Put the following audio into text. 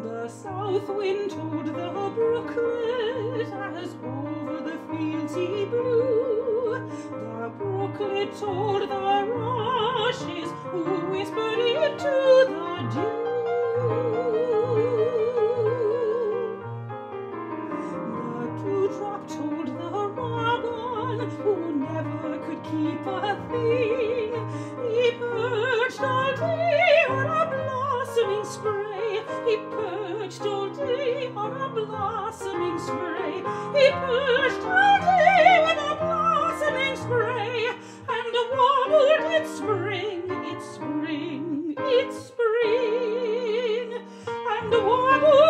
The south wind told the brooklet as over the fields he blew. The brooklet told the rushes who whispered it to the dew. The dewdrop told the robin who never could keep a thing. He perched all day on a blossoming spray. He perched all day on a blossoming spray. He perched all day on a blossoming spray. And warbled, it's spring, it's spring, it's spring. And warbled,